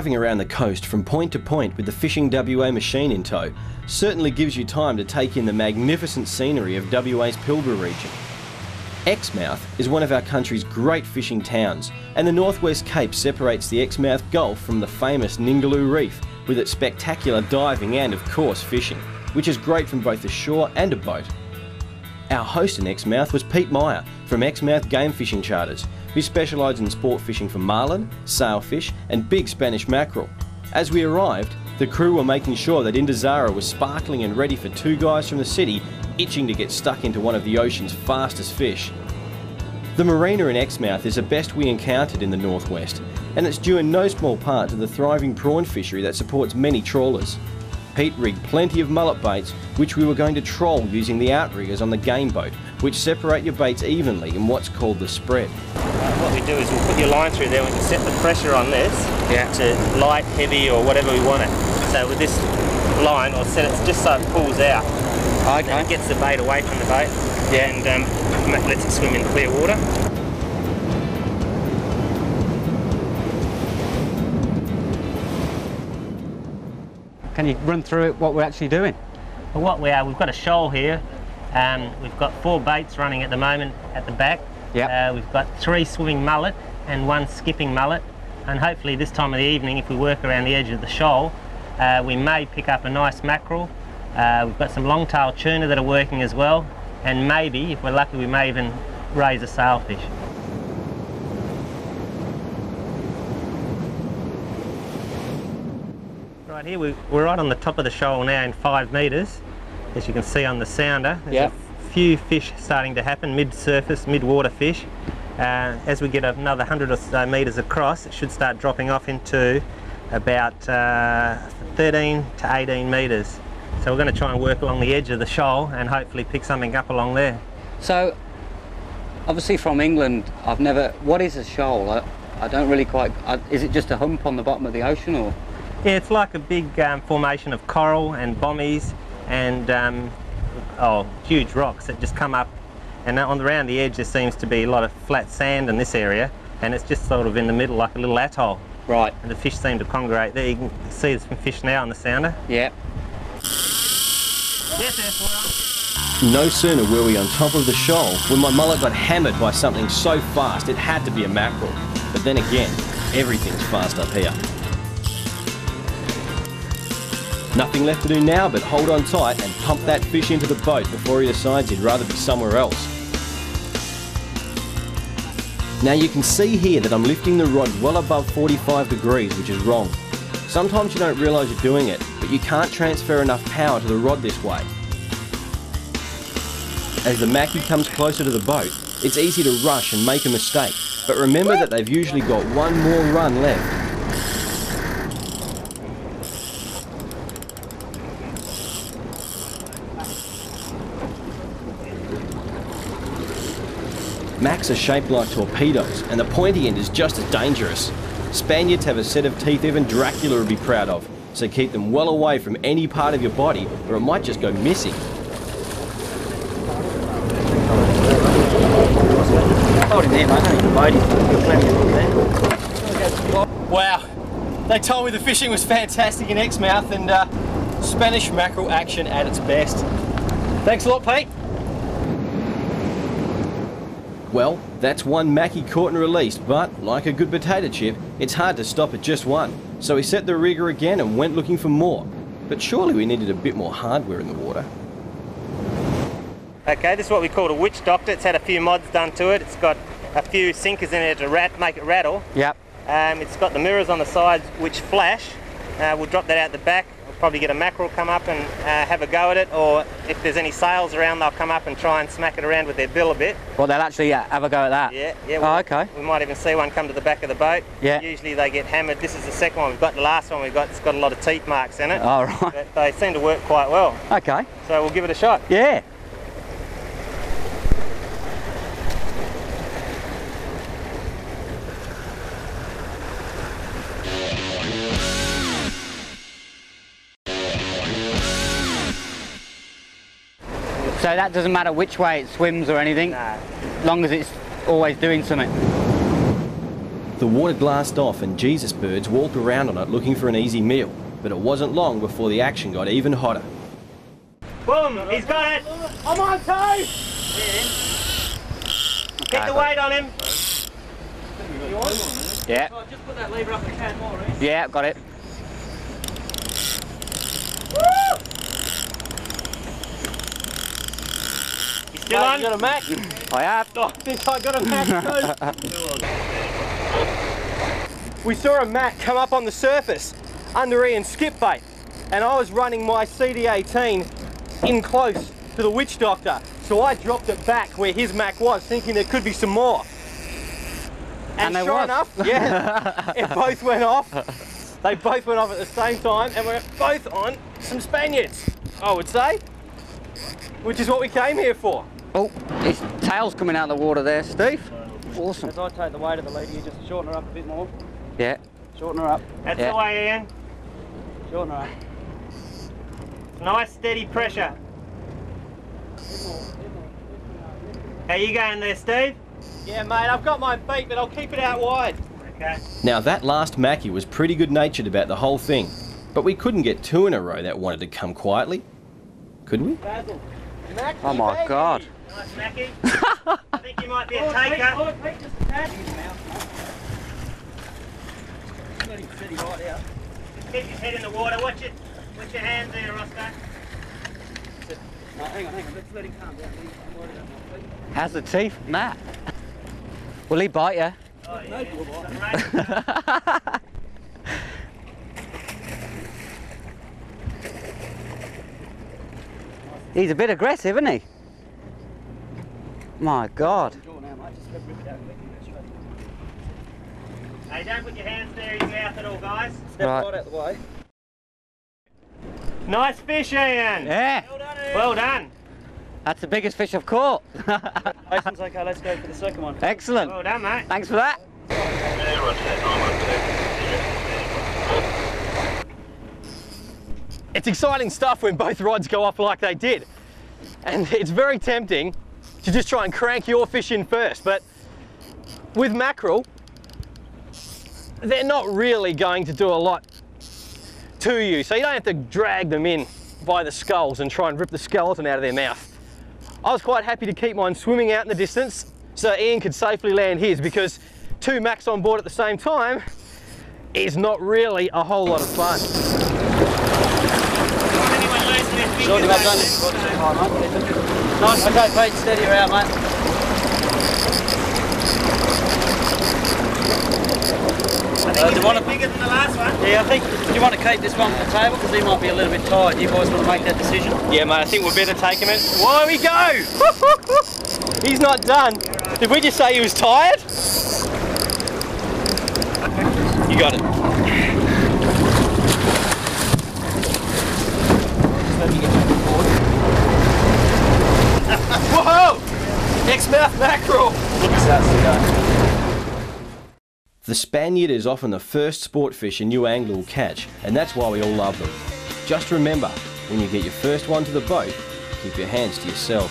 Driving around the coast from point to point with the Fishing WA machine in tow certainly gives you time to take in the magnificent scenery of WA's Pilbara region. Exmouth is one of our country's great fishing towns, and the Northwest Cape separates the Exmouth Gulf from the famous Ningaloo Reef with its spectacular diving and, of course, fishing, which is great from both the shore and a boat. Our host in Exmouth was Pete Meyer from Exmouth Game Fishing Charters, who specialise in sport fishing for marlin, sailfish, and big Spanish mackerel. As we arrived, the crew were making sure that Indazara was sparkling and ready for two guys from the city itching to get stuck into one of the ocean's fastest fish. The marina in Exmouth is the best we encountered in the northwest, and it's due in no small part to the thriving prawn fishery that supports many trawlers. Pete rigged plenty of mullet baits, which we were going to troll using the outriggers on the game boat, which separate your baits evenly in what's called the spread. What we do is we'll put your line through there, and we can set the pressure on this yeah. to light, heavy or whatever we want it. So with this line, I'll set it just so it pulls out. Okay. it gets the bait away from the boat yeah. and um, lets it swim in clear water. Can you run through it, what we're actually doing? Well, what we are, we've got a shoal here. Um, we've got four baits running at the moment at the back. Yeah. Uh, we've got three swimming mullet and one skipping mullet. And hopefully this time of the evening, if we work around the edge of the shoal, uh, we may pick up a nice mackerel. Uh, we've got some long-tailed tuna that are working as well. And maybe, if we're lucky, we may even raise a sailfish. Right here, we, are right on the top of the shoal now in five metres. As you can see on the sounder, there's yep. a few fish starting to happen, mid-surface, mid-water fish. Uh, as we get another 100 or so metres across, it should start dropping off into about uh, 13 to 18 metres. So we're going to try and work along the edge of the shoal and hopefully pick something up along there. So, obviously from England, I've never, what is a shoal? I, I don't really quite, I, is it just a hump on the bottom of the ocean or? Yeah, it's like a big um, formation of coral and bommies and um, oh, huge rocks that just come up and on the around the edge there seems to be a lot of flat sand in this area and it's just sort of in the middle like a little atoll. Right. And the fish seem to congregate there. You can see there's some fish now on the sounder. Yeah. Yes, yes, no sooner were we on top of the shoal when my mullet got hammered by something so fast it had to be a mackerel. But then again, everything's fast up here. Nothing left to do now but hold on tight and pump that fish into the boat before he decides he'd rather be somewhere else. Now you can see here that I'm lifting the rod well above 45 degrees, which is wrong. Sometimes you don't realise you're doing it, but you can't transfer enough power to the rod this way. As the Mackie comes closer to the boat, it's easy to rush and make a mistake, but remember that they've usually got one more run left Macs are shaped like torpedoes, and the pointy end is just as dangerous. Spaniards have a set of teeth even Dracula would be proud of, so keep them well away from any part of your body, or it might just go missing. Wow, they told me the fishing was fantastic in Exmouth and uh, Spanish mackerel action at its best. Thanks a lot, Pete. Well, that's one Mackie caught and released, but like a good potato chip, it's hard to stop at just one. So he set the rigger again and went looking for more. But surely we needed a bit more hardware in the water. Okay, this is what we call a witch doctor. It's had a few mods done to it. It's got a few sinkers in it to rat, make it rattle. Yep. Um, it's got the mirrors on the sides which flash. Uh, we'll drop that out the back probably get a mackerel come up and uh, have a go at it, or if there's any sails around, they'll come up and try and smack it around with their bill a bit. Well, they'll actually yeah, have a go at that? Yeah, yeah. oh, okay. We might even see one come to the back of the boat. Yeah. Usually they get hammered. This is the second one we've got. The last one we've got, it's got a lot of teeth marks in it. All oh, right. But they seem to work quite well. Okay. So we'll give it a shot. Yeah. So that doesn't matter which way it swims or anything, nah. long as it's always doing something. The water glassed off and Jesus birds walked around on it looking for an easy meal, but it wasn't long before the action got even hotter. Boom! He's got it! I'm on toe! Get the weight on him. Yeah. Oh, just put that lever up the can more? Eh? Yeah, got it. On. You got a Mac? I have. I think I got a Mac too. we saw a Mac come up on the surface under Ian's skip bait and I was running my CD18 in close to the witch doctor so I dropped it back where his Mac was thinking there could be some more. And And, sure was. enough, yeah, it both went off. They both went off at the same time and we're both on some Spaniards, I would say, which is what we came here for. Oh, his tail's coming out of the water there, Steve. Awesome. As I take the weight of the leader, you just shorten her up a bit more. Yeah. Shorten her up. That's Yeah. the way, Ian. Shorten her up. Nice steady pressure. How you going there, Steve? Yeah, mate, I've got my feet, but I'll keep it out wide. Okay. Now that last Mackie was pretty good natured about the whole thing, but we couldn't get two in a row that wanted to come quietly. Could we? Basil. Mackie, Oh my baby. God. Nice, Mackie. I think you might be a taker. Oh, Pete, just a tad. Let him sit right out. Keep his head in the water. Watch it. Watch your hands there, Roscoe. No, hang on, hang on. Let's let him calm down. I'm worried about my feet. How's the teeth, Matt? Will he bite you? Oh, yeah. Right. He's a bit aggressive, isn't he? My God. Jaw now, mate. Just rip it out and let him go straight. Hey, don't put your hands there in your mouth at all, guys. Step Right. right. out the way. Nice fish, Ian. Yeah. Well done, Ian. Well done. That's the biggest fish I've caught. Mason's okay. Oh, let's go for the second one. Excellent. Well done, mate. Thanks for that. It's exciting stuff when both rods go off like they did. And it's very tempting to just try and crank your fish in first, but with mackerel, they're not really going to do a lot to you. So you don't have to drag them in by the skulls and try and rip the skeleton out of their mouth. I was quite happy to keep mine swimming out in the distance so Ian could safely land his because two Macs on board at the same time is not really a whole lot of fun. Anyone losing their fingers Shorten him up, over don't there? you? Right, too high, mate. Nice. Okay, Pete. Steady her out, mate. I think Uh, do you wanna- bigger than the last one. Yeah, I think Do you want to keep this one on the table because he might be a little bit tired. You boys want to make that decision? Yeah, mate, I think we're better taking it. Whoa, we go! He's not done. Did we just say he was tired? You got it. Whoa! Exmouth mackerel! The Spaniard is often the first sport fish a new angler will catch, and that's why we all love them. Just remember, when you get your first one to the boat, keep your hands to yourself.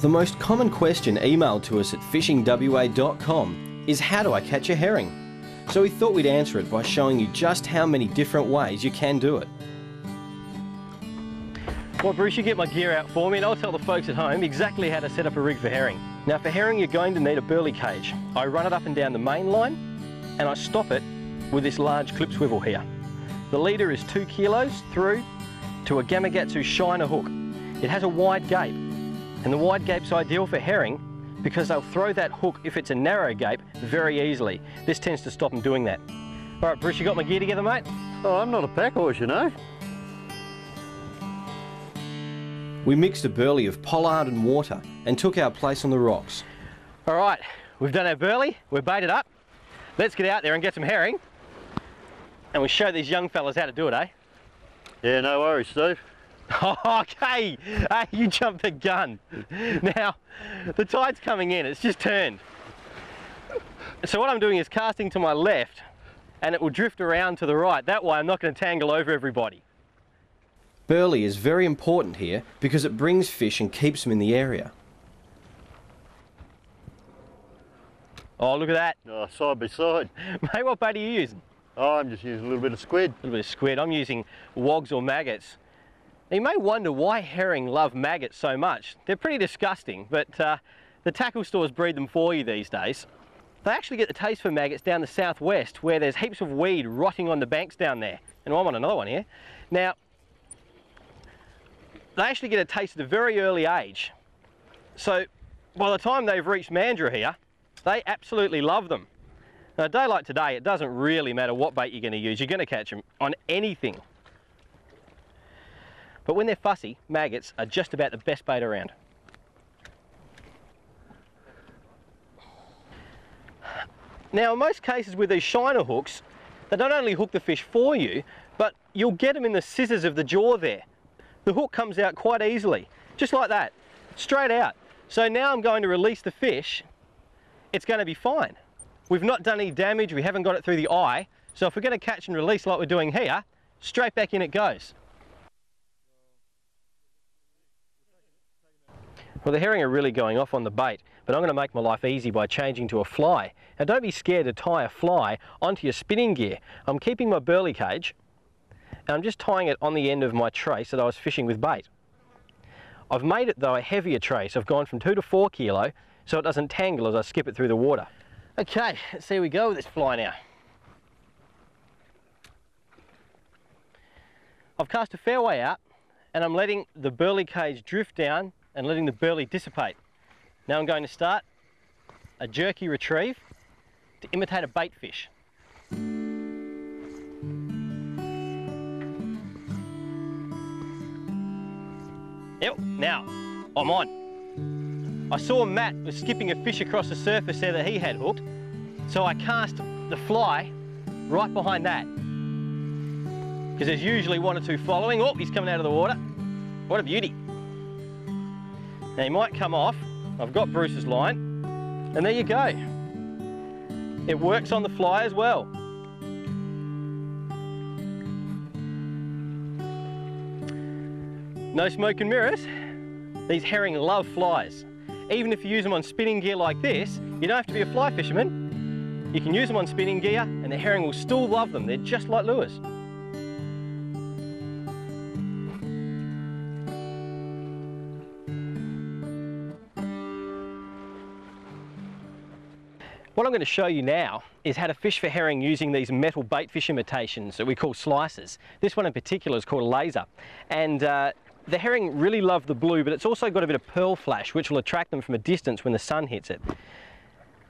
The most common question emailed to us at fishingwa.com is how do I catch a herring? So we thought we'd answer it by showing you just how many different ways you can do it. Well, Bruce, you get my gear out for me and I'll tell the folks at home exactly how to set up a rig for herring. Now, for herring, you're going to need a burley cage. I run it up and down the main line and I stop it with this large clip swivel here. The leader is two kilos through to a Gamakatsu shiner hook. It has a wide gape and the wide gape's ideal for herring because they'll throw that hook if it's a narrow gape very easily. This tends to stop them doing that. All right, Bruce, you got my gear together, mate? Oh, I'm not a pack horse, you know. We mixed a burley of pollard and water and took our place on the rocks. All right, we've done our burley, we're baited up. Let's get out there and get some herring. And we'll show these young fellas how to do it, eh? Yeah, no worries, Steve. okay, hey, you jumped the gun. Now, the tide's coming in, it's just turned. So what I'm doing is casting to my left and it will drift around to the right. That way I'm not going to tangle over everybody. Burley is very important here because it brings fish and keeps them in the area. Oh, look at that. Oh, side by side. Mate, what bait are you using? Oh, I'm just using a little bit of squid. A little bit of squid. I'm using wogs or maggots. Now, you may wonder why herring love maggots so much. They're pretty disgusting, but uh, the tackle stores breed them for you these days. They actually get the taste for maggots down the southwest where there's heaps of weed rotting on the banks down there. And I'm on another one here. Now, they actually get a taste at a very early age. So by the time they've reached Mandurah here, they absolutely love them. Now, a day like today, it doesn't really matter what bait you're going to use. You're going to catch them on anything. But when they're fussy, maggots are just about the best bait around. Now, in most cases with these shiner hooks, they not only hook the fish for you, but you'll get them in the scissors of the jaw there. The hook comes out quite easily, just like that, straight out. So now I'm going to release the fish, it's going to be fine. We've not done any damage, we haven't got it through the eye, so if we're going to catch and release like we're doing here, straight back in it goes. Well, the herring are really going off on the bait, but I'm going to make my life easy by changing to a fly. Now, don't be scared to tie a fly onto your spinning gear. I'm keeping my burley cage, and I'm just tying it on the end of my trace that I was fishing with bait. I've made it, though, a heavier trace. I've gone from 2 to 4 kilo, so it doesn't tangle as I skip it through the water. Okay, let's see we go with this fly now. I've cast a fair way out, and I'm letting the burley cage drift down and letting the burley dissipate. Now I'm going to start a jerky retrieve to imitate a bait fish. Yep, now I'm on. I saw Matt was skipping a fish across the surface there that he had hooked, so I cast the fly right behind that. Because there's usually one or two following. Oh, he's coming out of the water. What a beauty. Now he might come off. I've got Bruce's line. And there you go. It works on the fly as well. No smoke and mirrors. These herring love flies. Even if you use them on spinning gear like this, you don't have to be a fly fisherman. You can use them on spinning gear and the herring will still love them. They're just like lures. What I'm going to show you now is how to fish for herring using these metal bait fish imitations that we call slicers. This one in particular is called a laser. And uh, the herring really love the blue, but it's also got a bit of pearl flash, which will attract them from a distance when the sun hits it.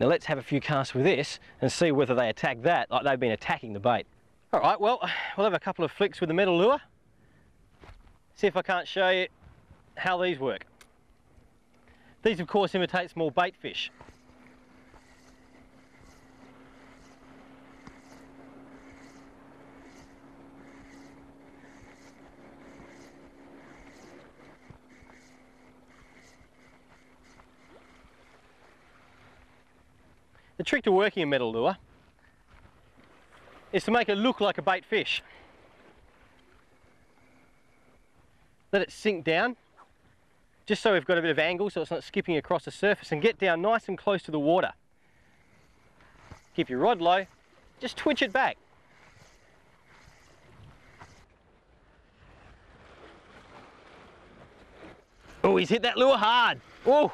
Now let's have a few casts with this and see whether they attack that like they've been attacking the bait. All right, well, we'll have a couple of flicks with the metal lure. See if I can't show you how these work. These, of course, imitate small bait fish. The trick to working a metal lure is to make it look like a bait fish. Let it sink down, just so we've got a bit of angle so it's not skipping across the surface and get down nice and close to the water. Keep your rod low, just twitch it back. Oh, he's hit that lure hard. Oh,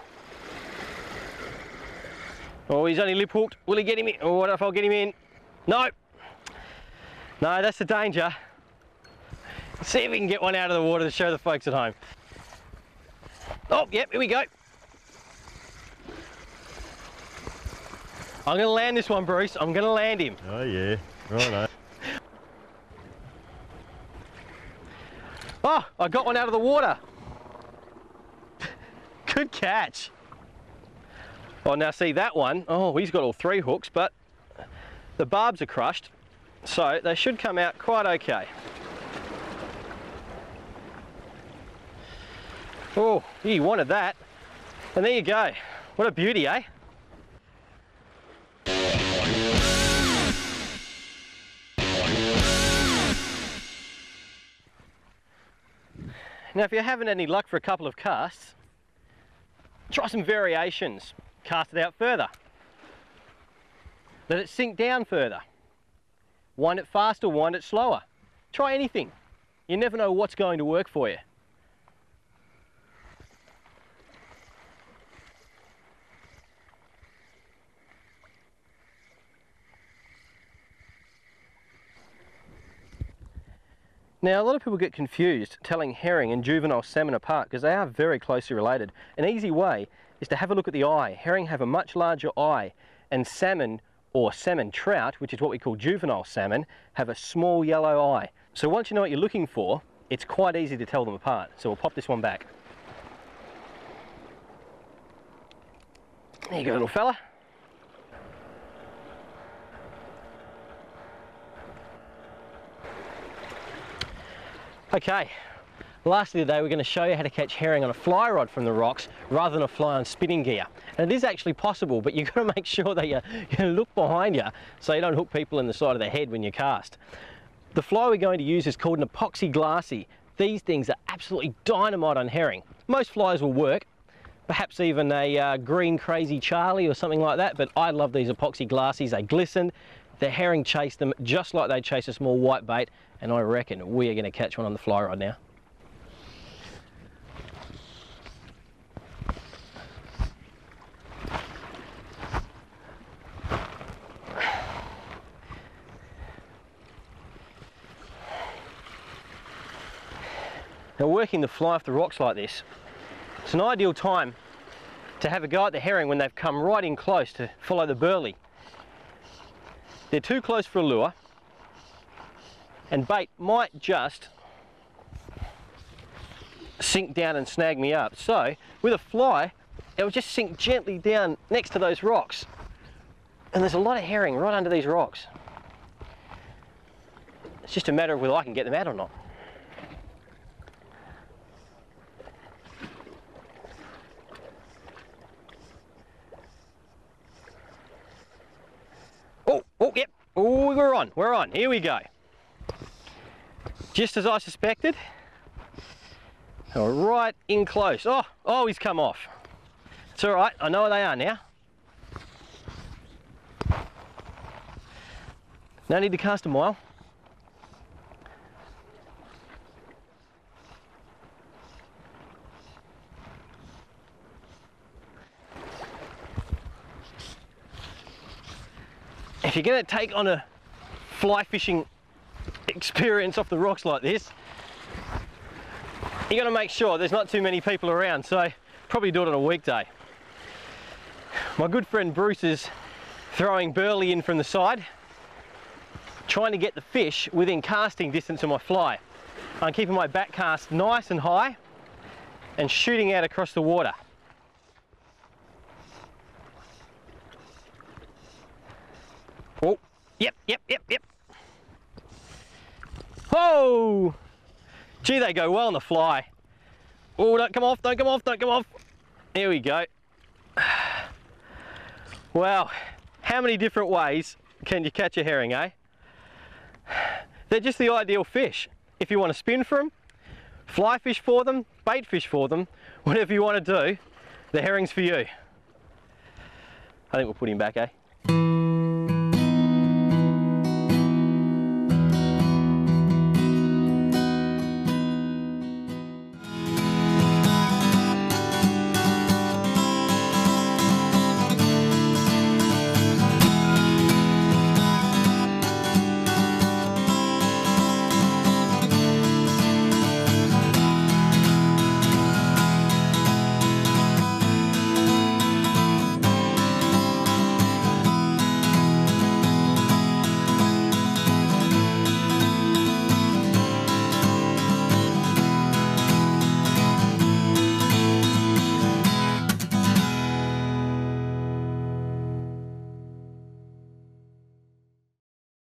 Oh, he's only lip hooked. Will he get him in? Oh, what if I'll get him in? No. No, that's the danger. See if we can get one out of the water to show the folks at home. Oh, yep, here we go. I'm going to land this one, Bruce. I'm going to land him. Oh, yeah. Righto. Oh, I got one out of the water. Good catch. Well, now see that one, oh, he's got all three hooks, but the barbs are crushed, so they should come out quite okay. Oh, he wanted that. And there you go. What a beauty, eh? Now if you're having any luck for a couple of casts, try some variations. Cast it out further. Let it sink down further. Wind it faster, wind it slower. Try anything. You never know what's going to work for you. Now, a lot of people get confused telling herring and juvenile salmon apart because they are very closely related. An easy way is to have a look at the eye. Herring have a much larger eye and salmon or salmon trout, which is what we call juvenile salmon, have a small yellow eye. So once you know what you're looking for, it's quite easy to tell them apart. So we'll pop this one back. There you go, little fella. Okay, lastly today we're going to show you how to catch herring on a fly rod from the rocks rather than a fly on spinning gear. And it is actually possible, but you've got to make sure that you, you look behind you so you don't hook people in the side of the head when you cast. The fly we're going to use is called an epoxy glassy. These things are absolutely dynamite on herring. Most flies will work, perhaps even a uh, green crazy Charlie or something like that, but I love these epoxy glassies. They glisten, the herring chase them just like they chase a small white bait, and I reckon we are going to catch one on the fly rod now. Now working the fly off the rocks like this, it's an ideal time to have a go at the herring when they've come right in close to follow the burley. They're too close for a lure and bait might just sink down and snag me up. So with a fly, it will just sink gently down next to those rocks. And there's a lot of herring right under these rocks. It's just a matter of whether I can get them out or not. Oh, oh, yep. Oh, we're on, we're on. Here we go. Just as I suspected. right in close. Oh, oh, he's come off. It's all right, I know where they are now. No need to cast a mile. if you're going to take on a fly fishing experience off the rocks like this, you got to make sure there's not too many people around. So probably do it on a weekday. My good friend Bruce is throwing burley in from the side, trying to get the fish within casting distance of my fly. I'm keeping my back cast nice and high and shooting out across the water. Yep, yep, yep, yep. Oh! Gee, they go well on the fly. Oh, don't come off, don't come off, don't come off. Here we go. Wow, how many different ways can you catch a herring, eh? They're just the ideal fish. If you want to spin for them, fly fish for them, bait fish for them, whatever you want to do, the herring's for you. I think we'll put him back, eh?